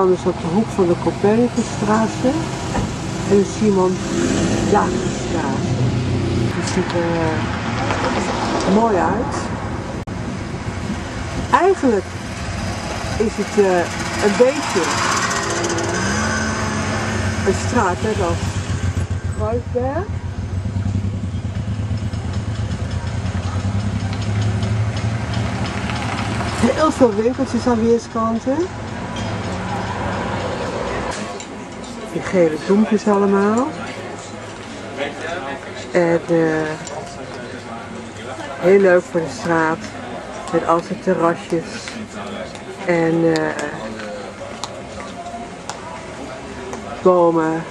Dan is op de hoek van de Copernicusstraat en de Simon Dagstraat. Het ziet er eh, mooi uit. Eigenlijk is het eh, een beetje een straat net als Kruisberg. Heel veel winkeltjes aan weerskanten. Die gele doempjes allemaal. En eh, heel leuk voor de straat. Met al zijn terrasjes. En eh, bomen.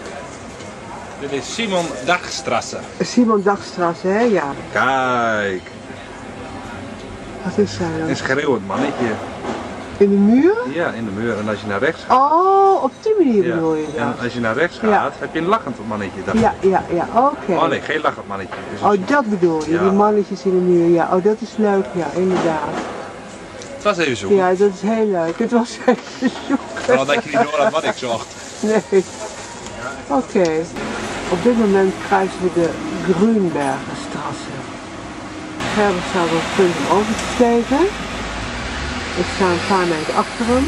Dit is Simon Dagstrasse. Simon Dagstraat, hè? Ja. Kijk, Wat is zij dan? een schreeuwend mannetje. In de muur? Ja, in de muur. En als je naar rechts gaat, Oh, op die manier ja. bedoel je en dat? als je naar rechts gaat, Ja. heb je een lachend mannetje. Dacht Ja, ja, ja, oké. Oh nee, geen lachend mannetje. Dus Oh, dat bedoel je, Ja. die mannetjes in de muur. Ja, oh, dat is leuk, ja, inderdaad. Het was even zo. Ja, dat is heel leuk. Het was even zoeken. Vooral dat je niet door had wat ik zocht. Nee. Oké. Op dit moment kruisen we de Grunbergenstrasse. Gerber staat op het punt om over te steken. Ik sta een paar meter achter hem.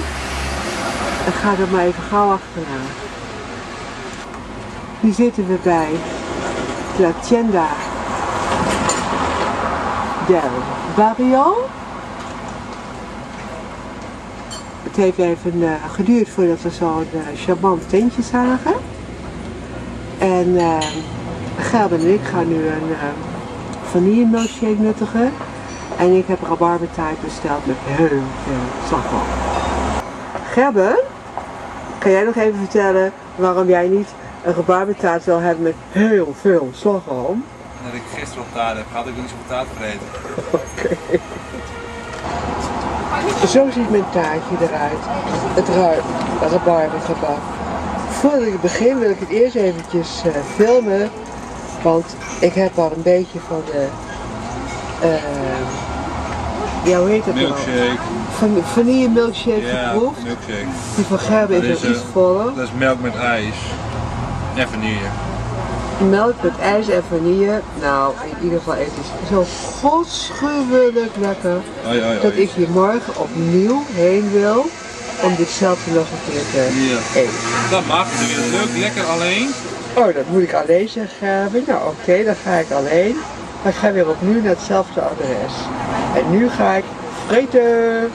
En ga er maar even gauw achteraan. Nu zitten we bij La Tienda del Barrio. Het heeft even eh, geduurd voordat we zo'n uh, charmant tentje zagen. En Gelben en ik gaan nu een uh, vanille nuttigen. En ik heb rabarbertaart besteld met heel veel slagroom. Gerben, kan jij nog even vertellen waarom jij niet een rabarbertaart wil hebben met heel veel slagroom? Dat ik gisteren op taart heb gehad, ik niet zoveel taart vreten. Oké. Zo ziet mijn taartje eruit. Het ruikt rabarbergebak. Voordat ik begin wil ik het eerst eventjes eh, filmen. Want ik heb al een beetje van de... eh ja, hoe heet dat? Milkshake. Van vanille milkshake Ja, geproefd. milkshake. Die van Gerben Dat is is, nog iets eh, voller. Dat is melk met ijs. En vanille. Melk met ijs en vanille. Nou, in ieder geval het is zo godschuwelijk lekker. Oi, oi, oi. dat ik hier morgen opnieuw heen wil om ditzelfde nog een keer te Ja. eten. Dat mag, het leuk, lekker alleen. Oh, dat moet ik alleen zeggen. Nou oké, dan ga ik alleen. Ik ga weer opnieuw naar hetzelfde adres. En nu ga ik vreten.